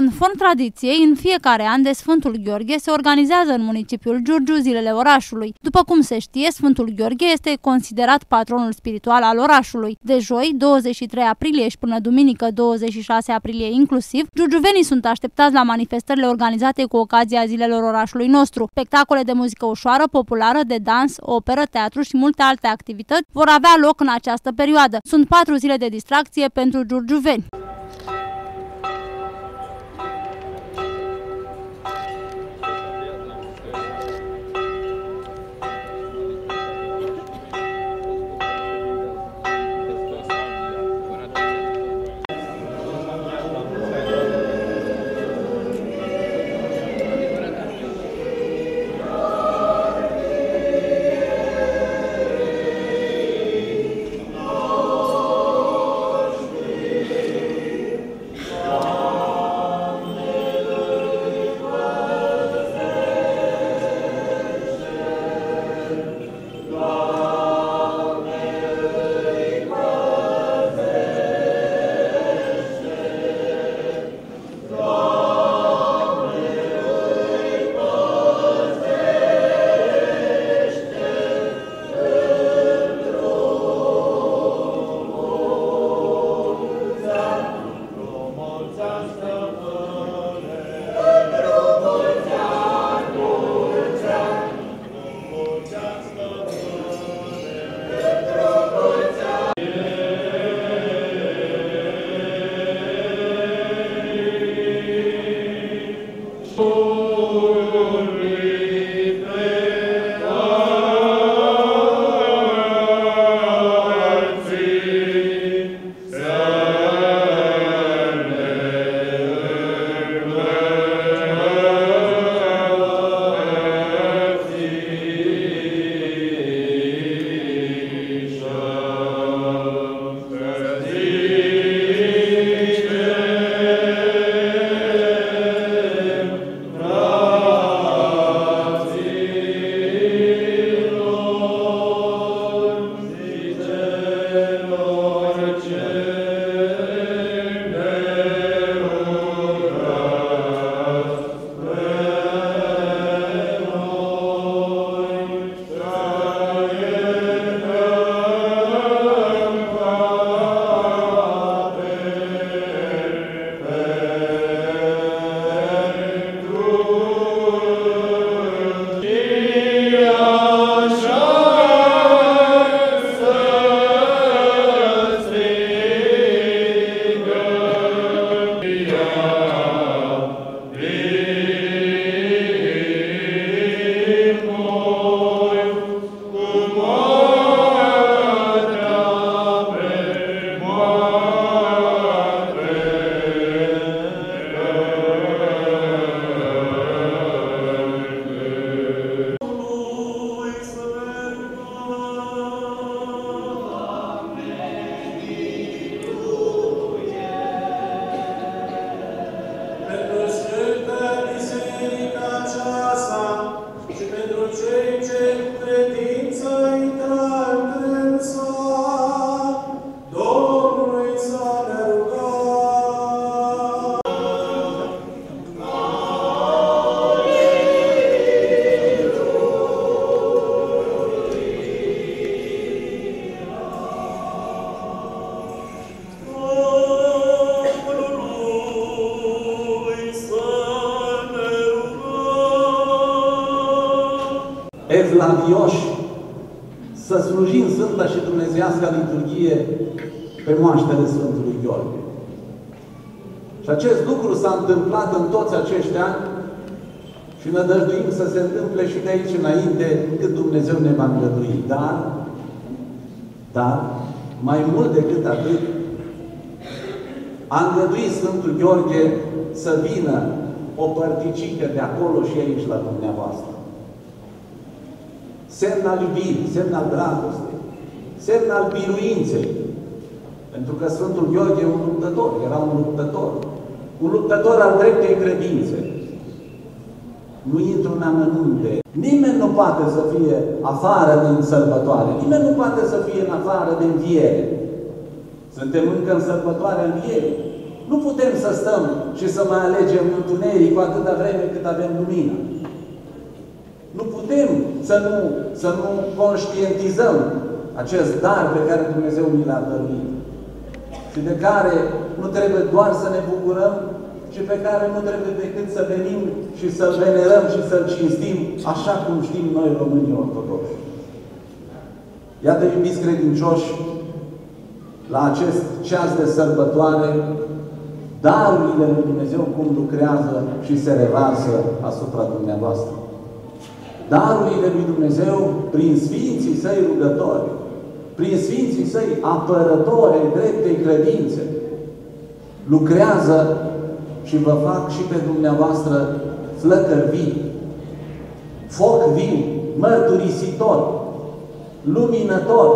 Conform tradiției, în fiecare an de Sfântul Gheorghe se organizează în municipiul Giurgiu zilele orașului. După cum se știe, Sfântul Gheorghe este considerat patronul spiritual al orașului. De joi, 23 aprilie și până duminică 26 aprilie inclusiv, giurgiuvenii sunt așteptați la manifestările organizate cu ocazia zilelor orașului nostru. Spectacole de muzică ușoară, populară, de dans, operă, teatru și multe alte activități vor avea loc în această perioadă. Sunt patru zile de distracție pentru giurgiuveni. Evlavioși să slujim Sfânta și Dumnezeiasca liturghie pe moaștele Sfântului Gheorghe. Și acest lucru s-a întâmplat în toți acești ani și ne dăjduim să se întâmple și de aici înainte cât Dumnezeu ne va îngădui. Dar, dar, mai mult decât atât, a îngăduit Sfântul Gheorghe să vină o părticică de acolo și aici la dumneavoastră semn al iubirii, semn al dragostei, semn al biruinței. Pentru că Sfântul Gheorghe e un luptător, era un luptător. Un luptător al dreptei credințe. Nu intru în amănunte. Nimeni nu poate să fie afară din sărbătoare. Nimeni nu poate să fie în afară de înviere. Suntem încă în sărbătoarea învierii. Nu putem să stăm și să mai alegem întuneric cu atâta vreme cât avem lumină. Nu putem să nu, să nu conștientizăm acest dar pe care Dumnezeu ni l-a dăruit și de care nu trebuie doar să ne bucurăm, ci pe care nu trebuie decât să venim și să-L venerăm și să-L cinstim așa cum știm noi românii ortodoxi. Iată, iubiți credincioși, la acest ceas de sărbătoare, darurile lui Dumnezeu cum lucrează și se revarsă asupra dumneavoastră. Darurile lui Dumnezeu prin Sfinții Săi rugători, prin Sfinții Săi apărători ai dreptei credințe, lucrează și vă fac și pe dumneavoastră flăcări vii, foc viu, mărturisitor, luminător.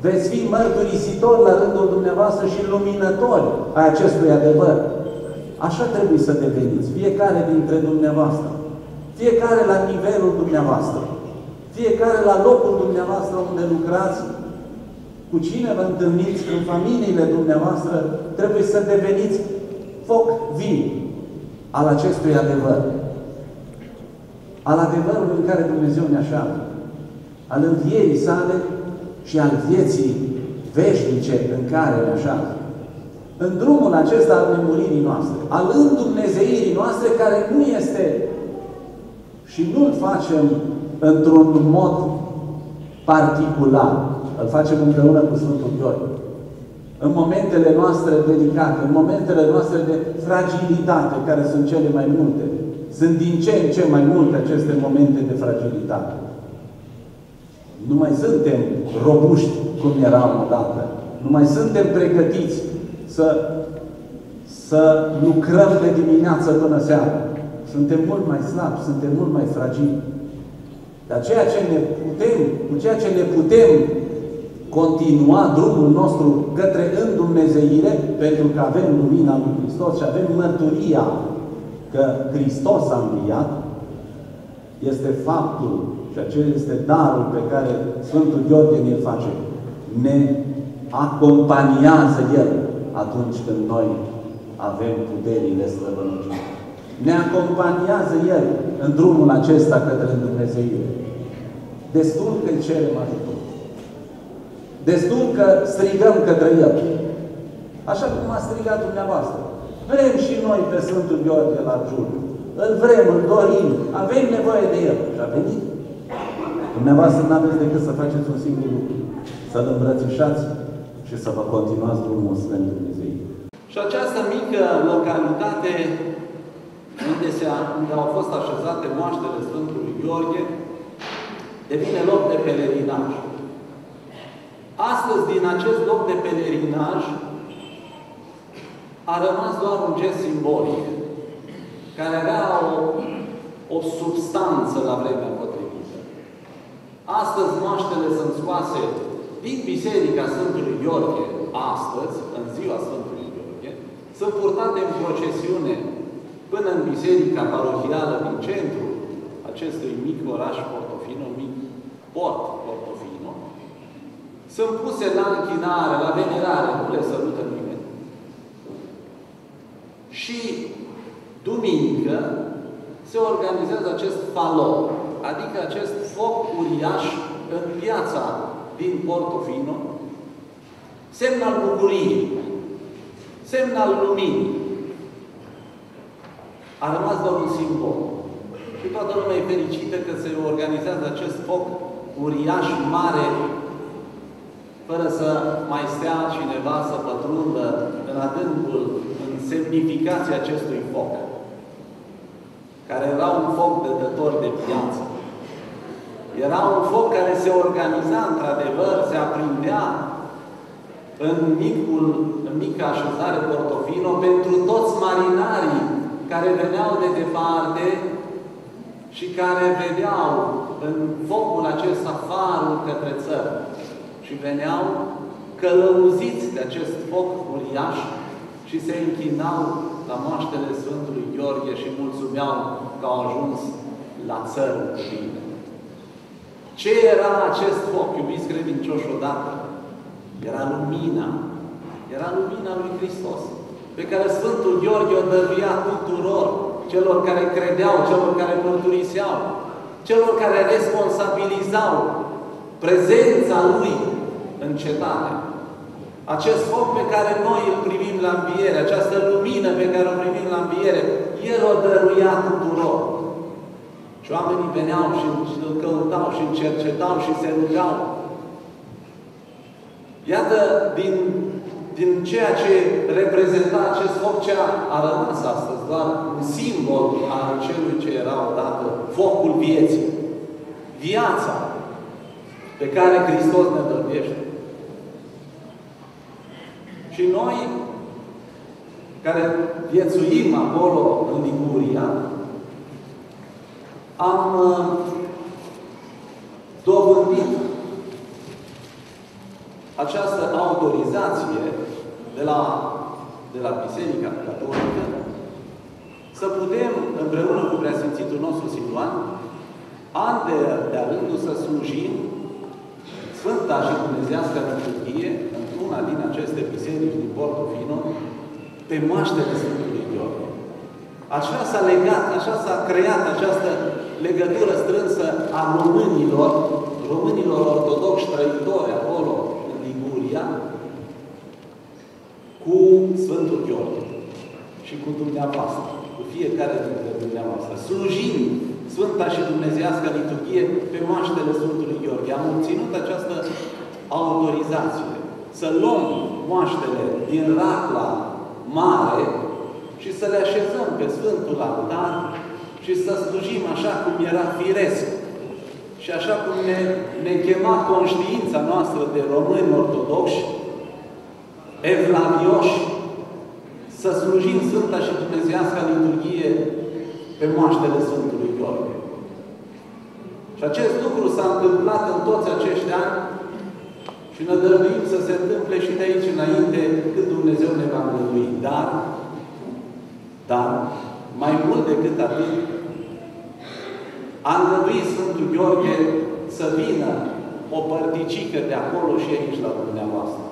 Veți fi mărturisitor la rândul dumneavoastră și luminători a acestui adevăr. Așa trebuie să deveniți, fiecare dintre dumneavoastră. Fiecare la nivelul dumneavoastră. Fiecare la locul dumneavoastră unde lucrați, cu cine vă întâlniți în familiile dumneavoastră, trebuie să deveniți foc viu al acestui adevăr. Al adevărului în care Dumnezeu ne așează. Al învierii sale și al vieții veșnice în care ne așează. În drumul acesta al nemuririi noastre, al îndumnezeirii noastre, care nu este și nu-l facem într-un mod particular. Îl facem împreună cu Sfântul Gheorghe. În momentele noastre delicate, în momentele noastre de fragilitate, care sunt cele mai multe. Sunt din ce în ce mai multe aceste momente de fragilitate. Nu mai suntem robuști cum eram odată. Nu mai suntem pregătiți să, să lucrăm de dimineață până seara. Suntem mult mai slabi, suntem mult mai fragili. Dar ceea ce ne putem, cu ceea ce ne putem continua drumul nostru către îndumnezeire, pentru că avem lumina lui Hristos și avem mărturia că Hristos a înviat, este faptul și acela este darul pe care Sfântul Gheorghe ne face. Ne acompaniază El atunci când noi avem puterile slăbănogite. Ne acompaniază El în drumul acesta către Dumnezeire. Destul că îi cerem ajutor. Destul că strigăm către El. Așa cum a strigat dumneavoastră. Vrem și noi pe Sfântul Gheorghe la Giurgiu. Îl vrem, îl dorim, avem nevoie de El. Și a venit. Dumneavoastră nu aveți decât să faceți un singur lucru. Să-L îmbrățișați și să vă continuați drumul spre Dumnezeu. Și această mică localitate unde, se, unde au fost așezate moaștele Sfântului Gheorghe, devine loc de pelerinaj. Astăzi, din acest loc de pelerinaj, a rămas doar un gest simbolic, care avea o, o substanță la vremea potrivită. Astăzi moaștele sunt scoase din Biserica Sfântului Gheorghe, astăzi, în ziua Sfântului Gheorghe, sunt purtate în procesiune până în Biserica Parohială din centru acestui mic oraș Portofino, mic port Portofino, sunt puse la închinare, la venerare, nu le sărută nimeni. Și duminică se organizează acest falor, adică acest foc uriaș în piața din Portofino, semn al bucuriei, semn al luminii, a rămas doar un simbol. Și toată lumea e fericită că se organizează acest foc uriaș, mare, fără să mai stea cineva să pătrundă în adâncul, în semnificația acestui foc, care era un foc dădător de piață. Era un foc care se organiza într-adevăr, se aprindea în, micul, în mica așezare Portofino pentru toți marinarii care veneau de departe și care vedeau în focul acesta farul către țără și veneau călăuziți de acest foc uriaș și se închinau la moaștele Sfântului Gheorghe și mulțumeau că au ajuns la țără cu bine. Ce era acest foc, iubiți credincioși odată? Era lumina. Era lumina lui Hristos. Pe care Sfântul Gheorghe o dăruia tuturor, celor care credeau, celor care mărturiseau, celor care responsabilizau prezența Lui în cetate. Acest foc pe care noi îl primim la înviere, această lumină pe care o primim la înviere, El o dăruia tuturor. Și oamenii veneau și îl căutau și îl cercetau și se rugau. Iată, din, din ceea ce reprezenta acest foc, ce a, a rămas astăzi, doar un simbol al celui ce era odată focul vieții. Viața pe care Hristos ne dăruiește. Și noi, care viețuim acolo în Liguria, am uh, dobândit această autorizație de la, de la Biserica Catolică să putem, împreună cu Preasfințitul nostru Siluan, an de, de rândul să slujim Sfânta și Dumnezească liturghie într-una din aceste biserici din Portofino pe moaștele Sfântului Gheorghe. Așa s-a legat, așa s-a creat această legătură strânsă a românilor, românilor ortodoxi trăitori acolo în Liguria, cu Sfântul Gheorghe și cu dumneavoastră, cu fiecare dintre dumneavoastră, slujind Sfânta și Dumnezească liturghie pe moaștele Sfântului Gheorghe. Am obținut această autorizație să luăm moaștele din racla mare și să le așezăm pe Sfântul Altar și să slujim așa cum era firesc și așa cum ne, ne chema conștiința noastră de români ortodoxi, evlavioși, să slujim Sfânta și Dumnezească liturghie pe moaștele Sfântului Gheorghe. Și acest lucru s-a întâmplat în toți acești ani și ne dăruim să se întâmple și de aici înainte cât Dumnezeu ne va îngădui. Dar, dar, mai mult decât atât, a îngăduit Sfântul Gheorghe să vină o părticică de acolo și aici la dumneavoastră.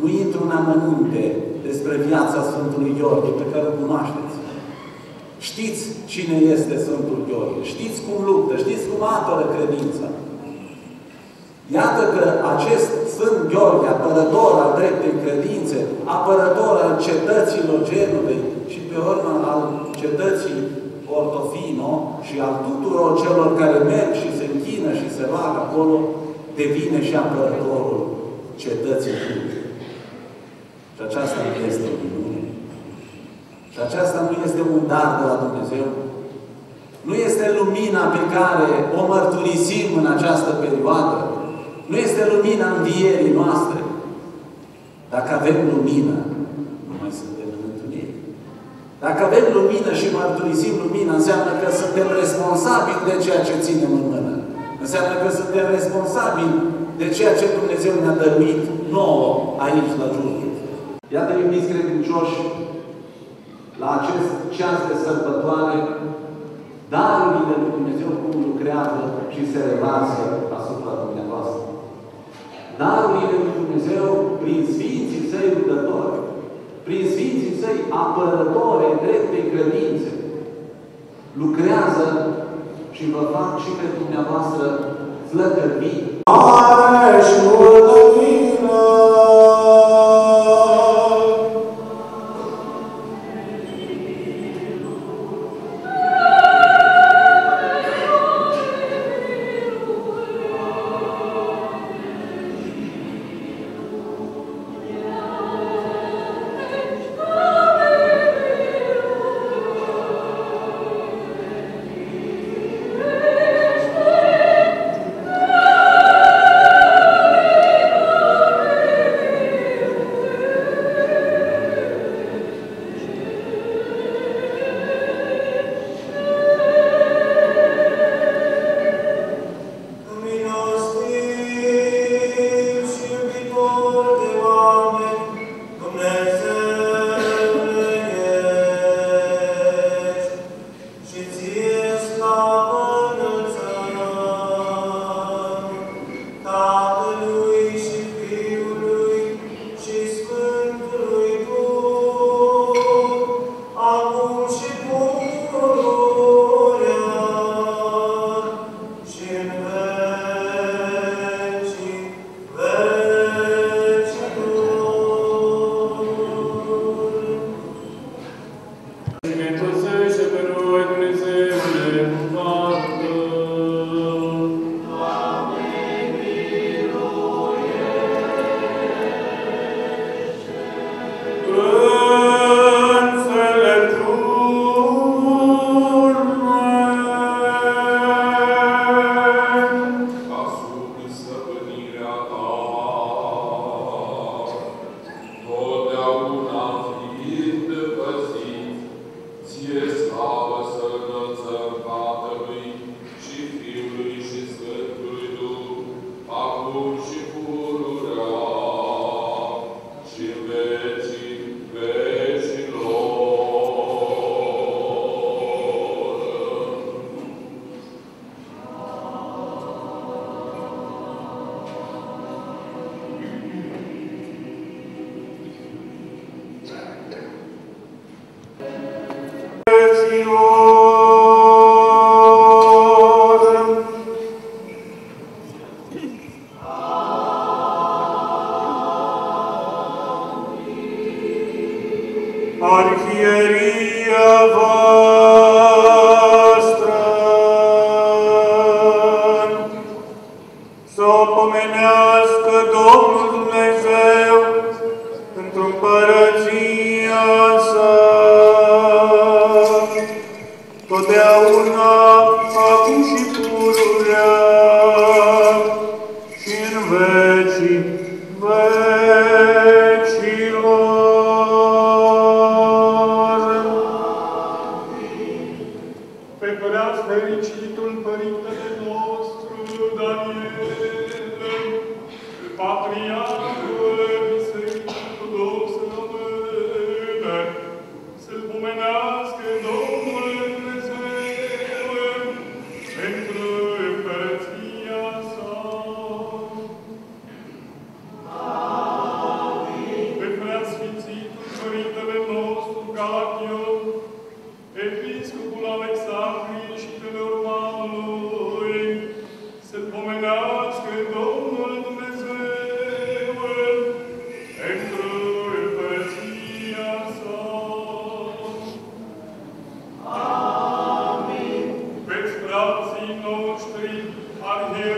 Nu intru în amănunte despre viața Sfântului Gheorghe, pe care o cunoașteți. Știți cine este Sfântul Gheorghe, știți cum luptă, știți cum apără credința. Iată că acest Sfânt Gheorghe, apărător al dreptei credințe, apărător al cetăților Genuvei și pe urmă al cetății Portofino și al tuturor celor care merg și se închină și se roagă acolo, devine și apărătorul cetății Genuvei. Și aceasta nu este o minune. Și aceasta nu este un dar de la Dumnezeu. Nu este lumina pe care o mărturisim în această perioadă. Nu este lumina învierii noastre. Dacă avem lumină, nu mai suntem în întuneric. Dacă avem lumină și mărturisim lumină, înseamnă că suntem responsabili de ceea ce ținem în mână. Înseamnă că suntem responsabili de ceea ce Dumnezeu ne-a dăruit nouă aici la Giurgiu. Iată, iubiți credincioși, la acest ceas de sărbătoare, darurile lui Dumnezeu cum lucrează și se revarsă asupra dumneavoastră. Darurile lui Dumnezeu prin Sfinții Săi rugători, prin Sfinții Săi apărători în dreptei credințe, lucrează și vă fac și pe dumneavoastră flăcări vii. Mare și multă Señor. să-L pomenească in those three are here